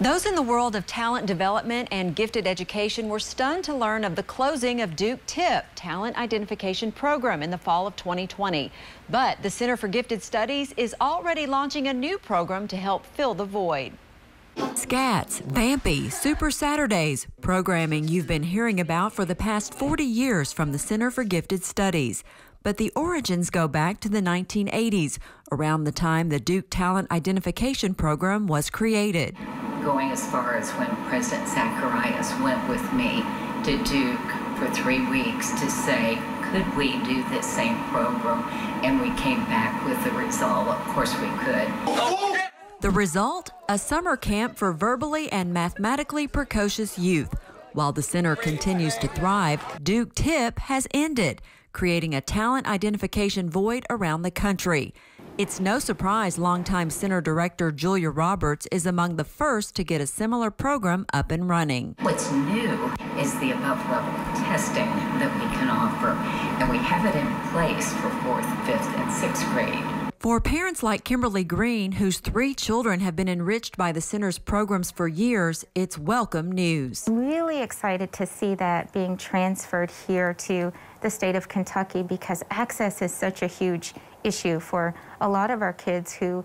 Those in the world of talent development and gifted education were stunned to learn of the closing of Duke TIP Talent Identification Program in the fall of 2020. But the Center for Gifted Studies is already launching a new program to help fill the void. SCATS, Vampy, Super Saturdays, programming you've been hearing about for the past 40 years from the Center for Gifted Studies. But the origins go back to the 1980s, around the time the Duke Talent Identification Program was created going as far as when President Zacharias went with me to Duke for three weeks to say, could we do this same program? And we came back with the result. Of course, we could. The result? A summer camp for verbally and mathematically precocious youth. While the center continues to thrive, Duke TIP has ended, creating a talent identification void around the country. It's no surprise longtime center director Julia Roberts is among the first to get a similar program up and running. What's new is the above level testing that we can offer, and we have it in place for fourth, fifth, and sixth grade. For parents like Kimberly Green, whose three children have been enriched by the center's programs for years, it's welcome news. I'm really excited to see that being transferred here to the state of Kentucky because access is such a huge issue for a lot of our kids who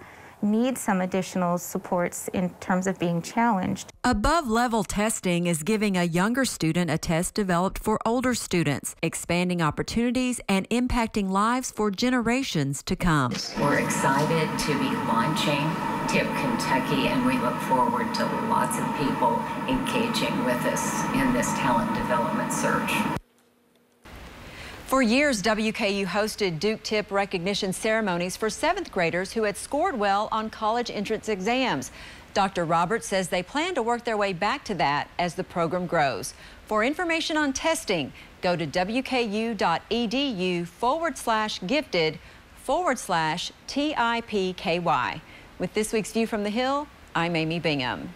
need some additional supports in terms of being challenged. Above level testing is giving a younger student a test developed for older students, expanding opportunities and impacting lives for generations to come. We're excited to be launching TIP Kentucky and we look forward to lots of people engaging with us in this talent development search. For years, WKU hosted Duke Tip recognition ceremonies for seventh graders who had scored well on college entrance exams. Dr. Roberts says they plan to work their way back to that as the program grows. For information on testing, go to wku.edu forward slash gifted forward slash TIPKY. With this week's View from the Hill, I'm Amy Bingham.